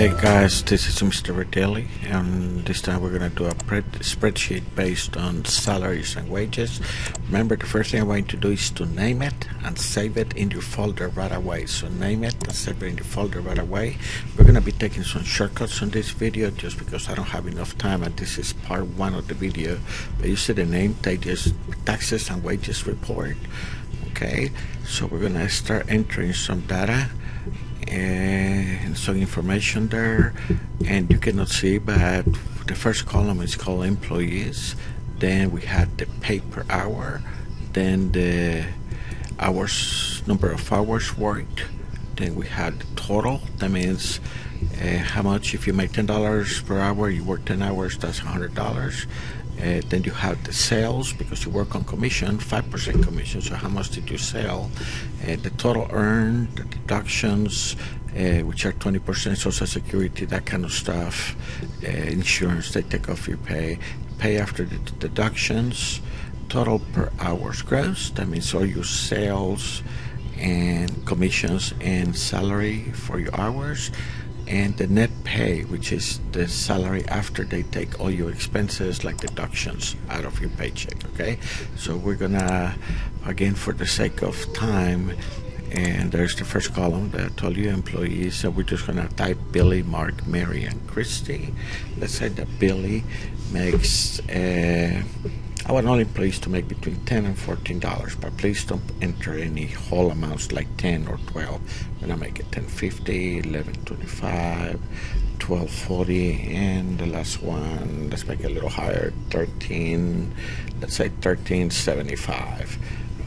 Hey guys, this is Mr. Redaelli and this time we're going to do a spreadsheet based on salaries and wages. Remember the first thing I want you to do is to name it and save it in your folder right away. So name it and save it in your folder right away. We're going to be taking some shortcuts on this video just because I don't have enough time and this is part one of the video. But you see the name, taxes and wages report. Okay, so we're going to start entering some data and some information there. And you cannot see but the first column is called employees. Then we had the pay per hour. Then the hours number of hours worked. Then we had the total. That means uh, how much? If you make ten dollars per hour you work 10 hours that's hundred dollars uh, then you have the sales because you work on commission, 5% commission. So how much did you sell? Uh, the total earned, the deductions, uh, which are 20% social security, that kind of stuff, uh, insurance, they take off your pay, pay after the deductions, total per hours gross. That means all your sales and commissions and salary for your hours and the net pay, which is the salary after they take all your expenses like deductions out of your paycheck. Okay, so we're gonna again for the sake of time. And there's the first column that I told you employees. So we're just gonna type Billy, Mark, Mary, and Christy. Let's say that Billy makes uh, I want all employees to make between 10 and 14 dollars, but please don't enter any whole amounts like 10 or 12. When I make it 10.50, 11.25, 12.40, and the last one, let's make it a little higher, 13, let's say 13.75.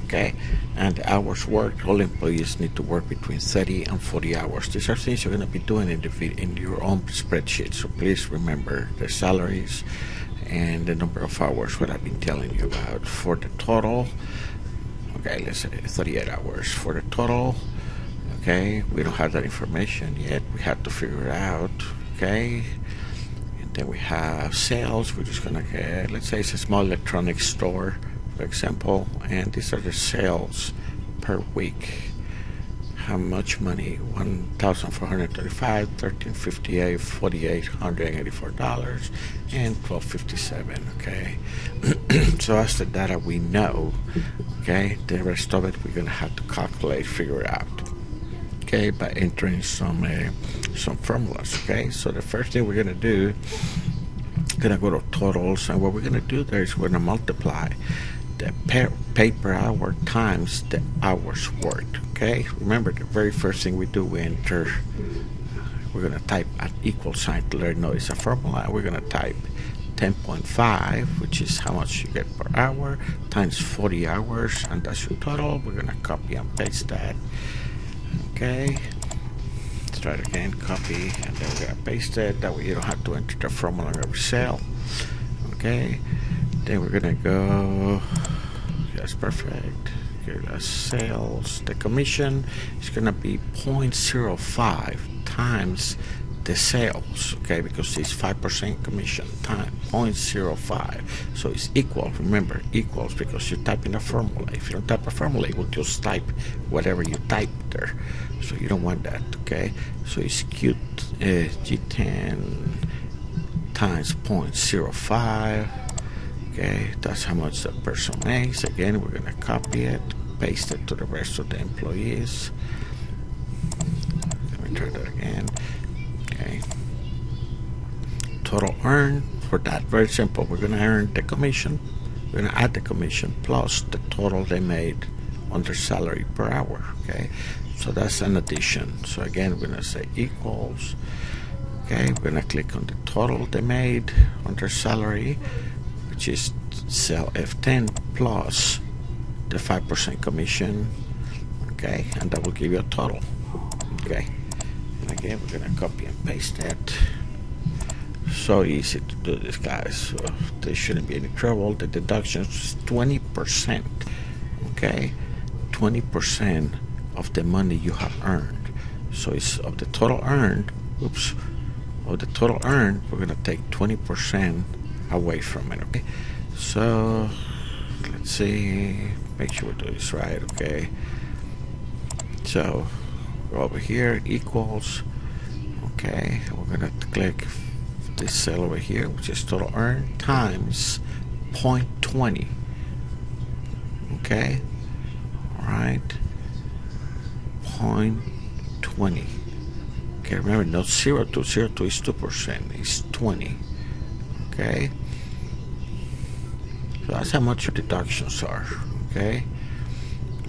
Okay, and hours worked. All employees need to work between 30 and 40 hours. These are things you're going to be doing in the in your own spreadsheet. So please remember the salaries and the number of hours what I've been telling you about. For the total okay let's say 38 hours. For the total okay we don't have that information yet. We have to figure it out okay? And then we have sales. We're just gonna get let's say it's a small electronics store for example and these are the sales per week how much money? 1435 1358 4884 dollars and 1257 okay? So that's the data we know okay? The rest of it we're gonna have to calculate figure out okay? By entering some uh, some formulas okay? So the first thing we're gonna do gonna go to totals and what we're gonna do there is we're gonna multiply the pay per hour times the hours worked. Okay, remember the very first thing we do, we enter, we're going to type an equal sign to know it's a formula. We're going to type 10.5, which is how much you get per hour, times 40 hours, and that's your total. We're going to copy and paste that. Okay, let's try it again, copy, and then we're going to paste it. That way you don't have to enter the formula in every cell. Okay, then we're to go that's perfect. Okay that's sales the commission is gonna be 0.05 times the sales okay? Because it's 5% commission time 0.05 so it's equal remember equals because you type in a formula. If you don't type a formula it will just type whatever you type there. So you don't want that okay? So it's Q uh, G10 times 0.05 okay that's how much the person makes. Again we're gonna copy it paste it to the rest of the employees. Let me try that again. Okay. Total earned for that very simple we're gonna earn the commission. We're gonna add the commission plus the total they made on their salary per hour okay? So that's an addition. So again we're gonna say equals. Okay we're gonna click on the total they made on their salary which is cell F10 plus the 5% commission. Okay and that will give you a total. Okay and again we're gonna copy and paste that. So easy to do this guys. So there shouldn't be any trouble. The deductions is 20% okay 20% of the money you have earned. So it's of the total earned oops of the total earned we're gonna take 20% away from it okay so let's see make sure we do this right okay so over here equals Okay, we're gonna click this cell over here, which is total earn times 0.20. Okay, all right, 0.20. Okay, remember, not 0 to 0 to is 2%, it's 20. Okay, that's how much your deductions are. Okay,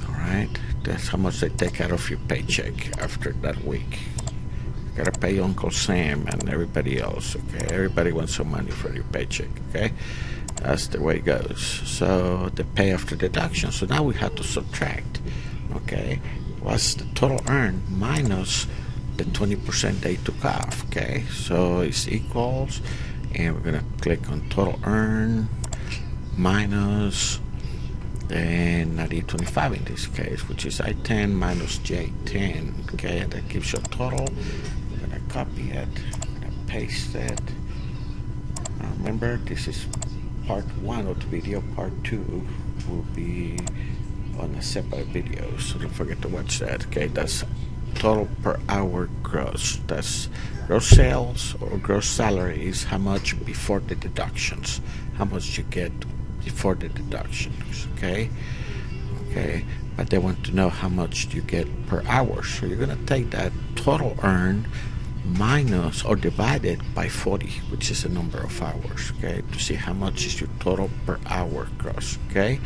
all right, that's how much they take out of your paycheck after that week You gotta pay Uncle Sam and everybody else, okay? Everybody wants some money for your paycheck, okay? That's the way it goes. So the pay after deduction. So now we have to subtract, okay? What's the total earned minus the 20% they took off, okay? So it's equals, and we're gonna click on total earn minus and 25 in this case, which is I10 minus J10, okay? That gives you a total I'm gonna copy it, I'm gonna paste it. Now remember, this is part one of the video. Part two will be on a separate video, so don't forget to watch that. Okay, that's total per hour gross. That's gross sales or gross salary is how much before the deductions, how much you get before the deductions. Okay, okay. But they want to know how much you get per hour. So you're gonna take that total earned minus or divided by 40 which is the number of hours okay to see how much is your total per hour gross okay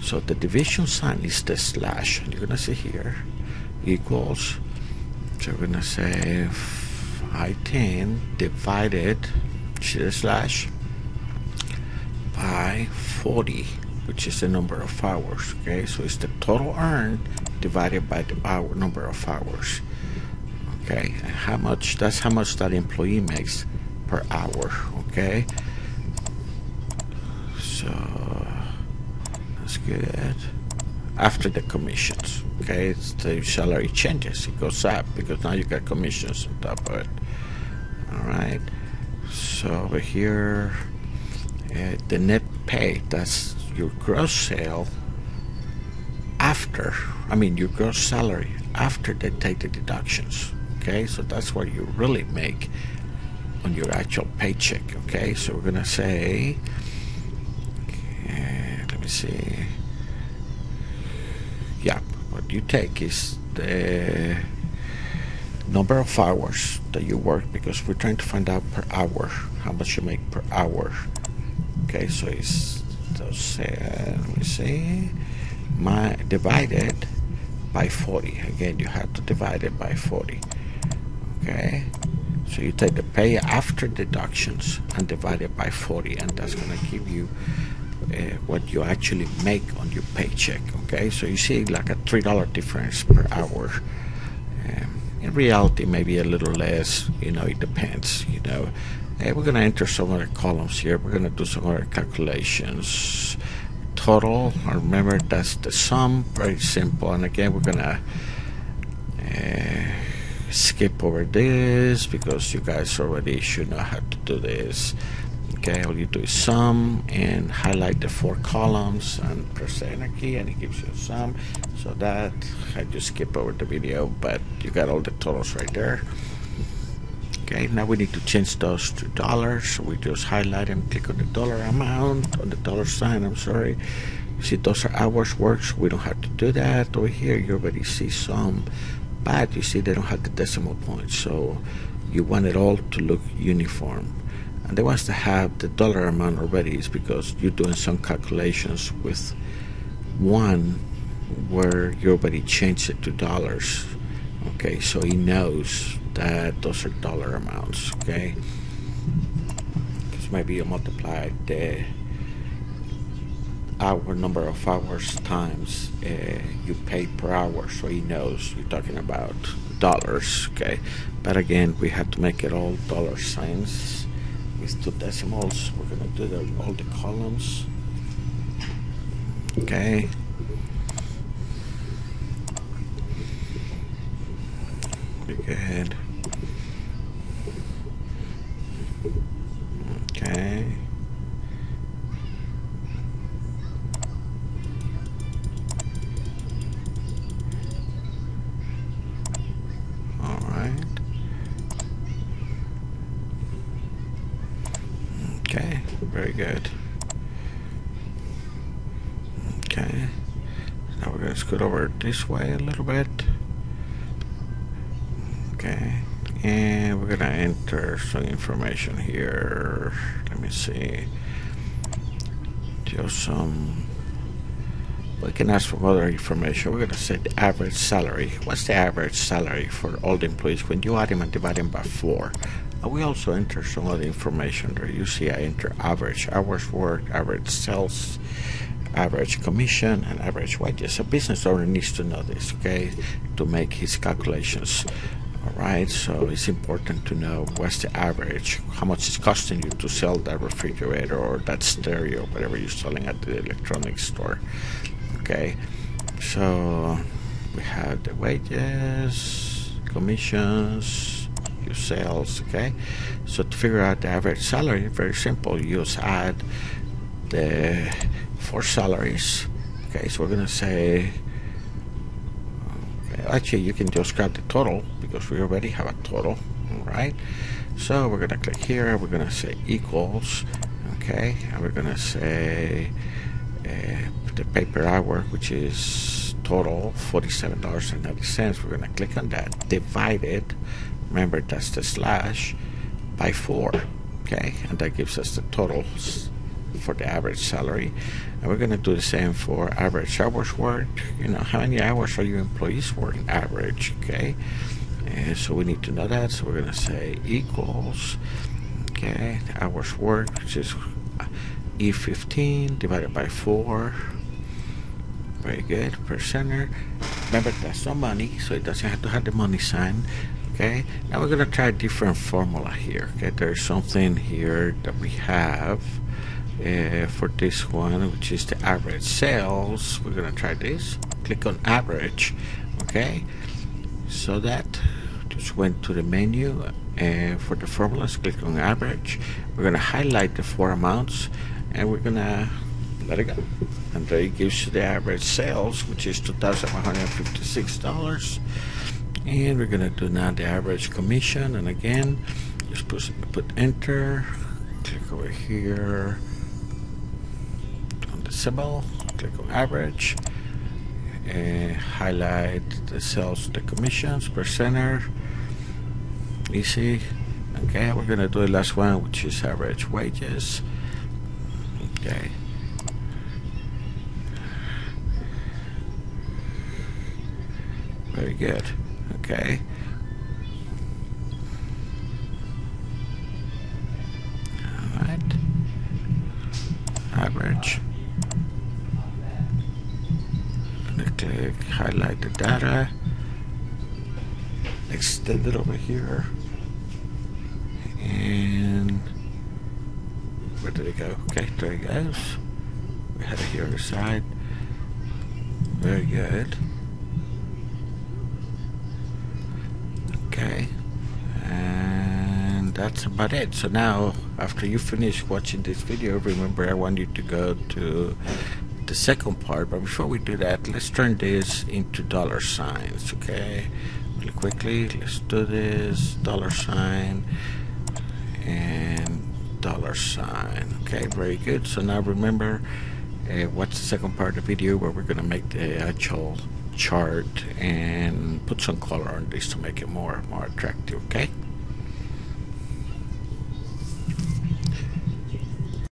so the division sign is the slash and you're gonna see here equals so we're gonna say I10 divided slash by 40 which is the number of hours okay? So it's the total earned divided by the hour number of hours okay? How much that's how much that employee makes per hour okay? So that's good after the commissions okay? The salary changes it goes up because now you got commissions on top of it all right? So over here the net pay that's your gross sale after I mean your gross salary after they take the deductions okay? So that's what you really make on your actual paycheck okay? So we're gonna say okay, let me see. Yeah what you take is the number of hours that you work because we're trying to find out per hour how much you make per hour okay so it's those uh, let me see. My divided by 40 again you have to divide it by 40 okay so you take the pay after deductions and divide it by 40 and that's going to give you uh, what you actually make on your paycheck. Okay so you see like a three dollar difference per hour. Um, in reality maybe a little less you know it depends you know uh, we're going to enter some other columns here. We're going to do some other calculations. Total remember that's the sum very simple. And again we're going to uh, skip over this because you guys already should know how to do this. Okay all you do is sum and highlight the four columns and press the enter key and it gives you a sum. So that I just skip over the video but you got all the totals right there okay now we need to change those to dollars. We just highlight and click on the dollar amount on the dollar sign I'm sorry. See those are hours worked we don't have to do that. Over here you already see some but you see they don't have the decimal points so you want it all to look uniform. And they want to have the dollar amount already is because you're doing some calculations with one where you already changed it to dollars okay so he knows that those are dollar amounts okay? Because maybe you multiply the hour number of hours times uh, you pay per hour so he knows you're talking about dollars okay? But again we have to make it all dollar signs with two decimals. We're gonna do the, all the columns okay Okay. Now we're to scoot over this way a little bit. Okay. And we're to enter some information here. Let me see. Just some we can ask for other information. We're to say the average salary. What's the average salary for all the employees when you add them and divide them by four? And we also enter some other information there. You see, I enter average hours worked, average sales, average commission, and average wages. A business owner needs to know this, okay, to make his calculations. All right, so it's important to know what's the average, how much it's costing you to sell that refrigerator or that stereo, whatever you're selling at the electronics store okay so we have the wages commissions your sales okay so to figure out the average salary very simple you just add the four salaries okay so we're gonna say okay, actually you can just grab the total because we already have a total right so we're gonna click here we're gonna say equals okay and we're gonna say uh, the paper hour, which is total $47.90. We're going to click on that, divide it, remember that's the slash, by 4. Okay, and that gives us the totals for the average salary. And we're going to do the same for average hours worked. You know, how many hours are your employees working average? Okay, and so we need to know that. So we're going to say equals, okay, hours worked, which is uh, E15 divided by 4 very good percenter remember that's no money so it doesn't have to have the money sign okay now we're gonna try a different formula here okay there's something here that we have uh, for this one which is the average sales we're gonna try this click on average okay so that just went to the menu and uh, for the formulas click on average we're gonna highlight the four amounts and we're gonna let it go. And there it gives you the average sales, which is $2,156. And we're to do now the average commission. And again, just put, put enter, click over here symbol, click on average, and highlight the sales, the commissions, percenter, easy. Okay, we're to do the last one, which is average wages. Okay. Very good. Okay. All right. Average. Click highlight the data. Extend it over here. And where did it go? Okay, there it goes. We had it here on the side. Very good. okay and that's about it so now after you finish watching this video remember I want you to go to the second part but before we do that let's turn this into dollar signs okay? Really quickly let's do this dollar sign and dollar sign okay? Very good. So now remember uh, what's the second part of the video where we're gonna make the actual chart and put some color on this to make it more more attractive okay